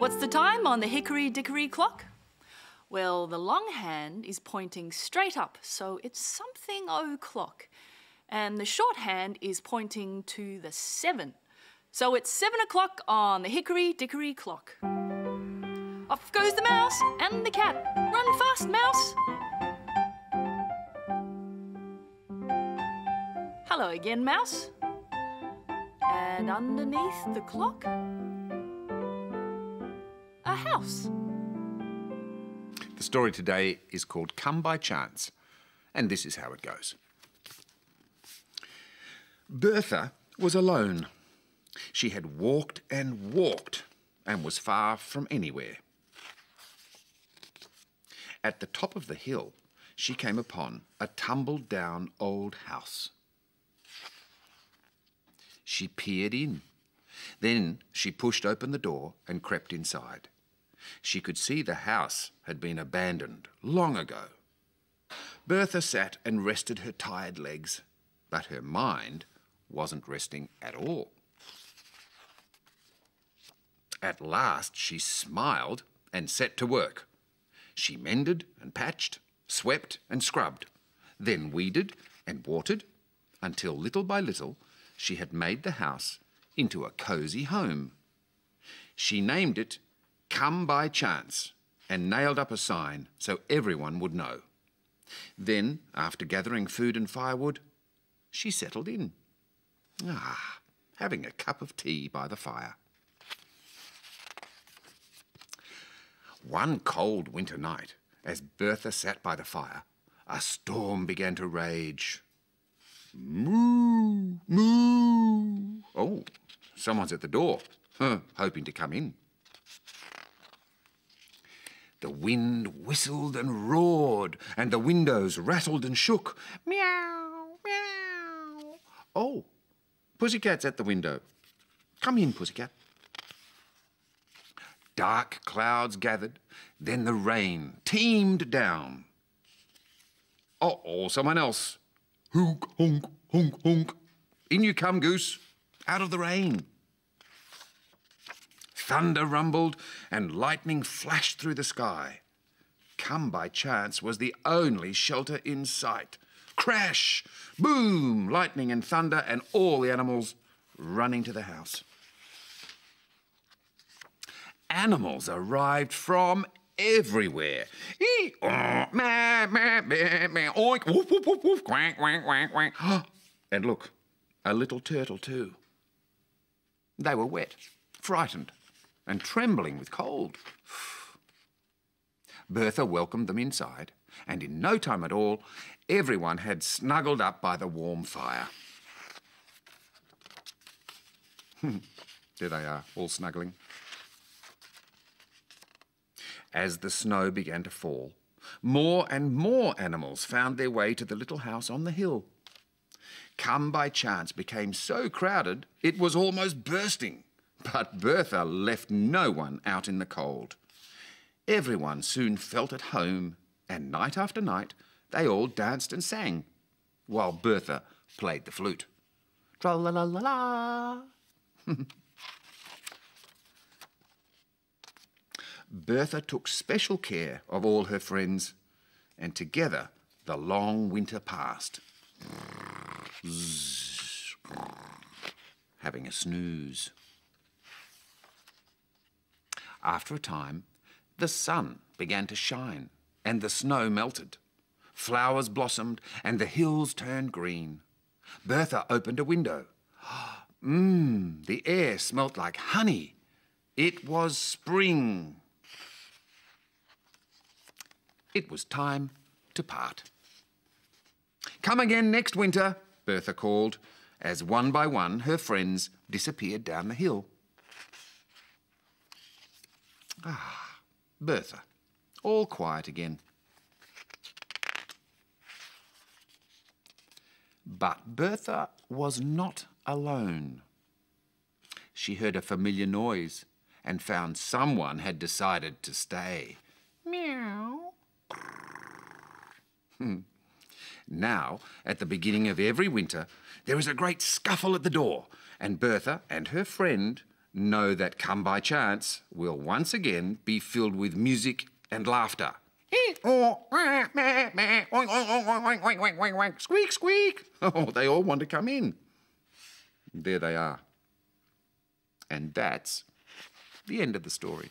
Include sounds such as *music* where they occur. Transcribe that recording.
What's the time on the hickory dickory clock? Well, the long hand is pointing straight up, so it's something o'clock. And the short hand is pointing to the seven. So it's seven o'clock on the hickory dickory clock. Off goes the mouse and the cat. Run fast, mouse. Hello again, mouse. And underneath the clock, house. The story today is called Come by Chance, and this is how it goes. Bertha was alone. She had walked and walked and was far from anywhere. At the top of the hill, she came upon a tumbled down old house. She peered in. Then she pushed open the door and crept inside. She could see the house had been abandoned long ago. Bertha sat and rested her tired legs, but her mind wasn't resting at all. At last she smiled and set to work. She mended and patched, swept and scrubbed, then weeded and watered, until little by little she had made the house into a cosy home. She named it Come by Chance and nailed up a sign so everyone would know. Then, after gathering food and firewood, she settled in. Ah, having a cup of tea by the fire. One cold winter night, as Bertha sat by the fire, a storm began to rage. Moo, moo. Oh, someone's at the door, huh, hoping to come in. The wind whistled and roared, and the windows rattled and shook. Meow, meow. Oh, Pussycat's at the window. Come in, Pussycat. Dark clouds gathered, then the rain teemed down. Oh, oh, someone else. Honk, honk, honk, honk. In you come, goose, out of the rain. Thunder rumbled and lightning flashed through the sky. Come by chance was the only shelter in sight. Crash! Boom! Lightning and thunder, and all the animals running to the house. Animals arrived from everywhere. And look, a little turtle too. They were wet, frightened, and trembling with cold. *sighs* Bertha welcomed them inside, and in no time at all, everyone had snuggled up by the warm fire. *laughs* there they are, all snuggling. As the snow began to fall, more and more animals found their way to the little house on the hill. Come by chance became so crowded it was almost bursting. But Bertha left no one out in the cold. Everyone soon felt at home, and night after night they all danced and sang, while Bertha played the flute. Tra la la la la. *laughs* Bertha took special care of all her friends, and together the long winter passed. Having a snooze. After a time, the sun began to shine and the snow melted. Flowers blossomed and the hills turned green. Bertha opened a window. *gasps* Mmm, the air smelt like honey. It was spring. It was time to part. Come again next winter, Bertha called, as one by one her friends disappeared down the hill. Ah, Bertha, all quiet again. But Bertha was not alone. She heard a familiar noise and found someone had decided to stay. Meow. Hmm. Now, at the beginning of every winter, there is a great scuffle at the door, and Bertha and her friend know that Come By Chance will once again be filled with music and laughter. Squeak, squeak. Oh, *laughs* they all want to come in. There they are. And that's the end of the story.